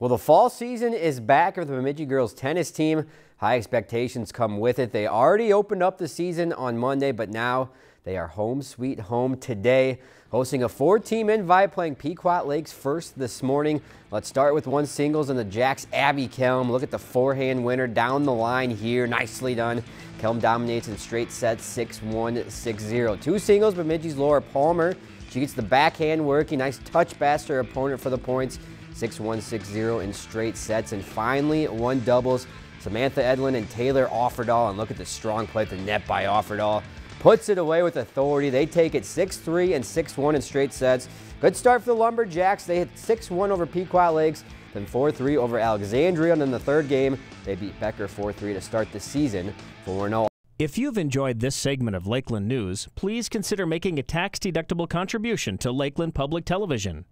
Well, the fall season is back for the Bemidji girls tennis team. High expectations come with it. They already opened up the season on Monday, but now they are home sweet home today, hosting a four-team invite playing Pequot Lakes first this morning. Let's start with one singles and the Jacks Abby Kelm. Look at the forehand winner down the line here. Nicely done. Kelm dominates in straight sets 6-1, 6-0. Two singles, Bemidji's Laura Palmer. She gets the backhand working. Nice touch past her opponent for the points. 6-1, 6-0 in straight sets. And finally, one doubles. Samantha Edlin and Taylor Offerdahl. And look at the strong play at the net by Offerdahl. Puts it away with authority. They take it 6-3 and 6-1 in straight sets. Good start for the Lumberjacks. They hit 6-1 over Pequot Lakes, then 4-3 over Alexandria. And in the third game, they beat Becker 4-3 to start the season 4-0. If you've enjoyed this segment of Lakeland News, please consider making a tax-deductible contribution to Lakeland Public Television.